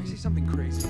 I see something crazy.